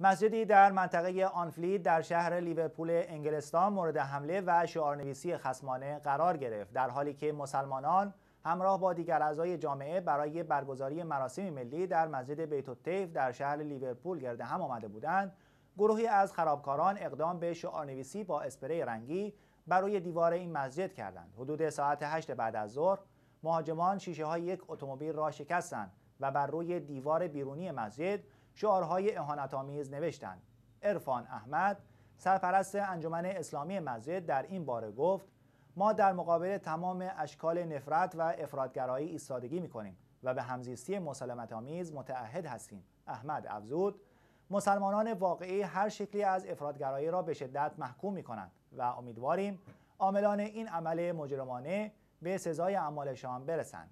مسجدی در منطقه آنفلید در شهر لیورپول انگلستان مورد حمله و شعارنویسی خسمانه قرار گرفت در حالی که مسلمانان همراه با دیگر اعضای جامعه برای برگزاری مراسم ملی در مسجد بیت الطیف در شهر لیورپول گرد هم آمده بودند. گروهی از خرابکاران اقدام به شعارنویسی با اسپری رنگی برای دیوار این مسجد کردند. حدود ساعت 8 بعد از ظهر مهاجمان شیشه های یک اتومبیل را شکستند و بر روی دیوار بیرونی مسجد شعارهای اهانت‌آمیز نوشتند. عرفان احمد سرپرست انجمن اسلامی مسجد در این باره گفت ما در مقابل تمام اشکال نفرت و افرادگرایی ایستادگی می‌کنیم و به همزیستی مسالمت آمیز متعهد هستیم. احمد افزود مسلمانان واقعی هر شکلی از افرادگرایی را به شدت محکوم می کنند و امیدواریم عاملان این عمل مجرمانه به سزای اعمالشان برسند.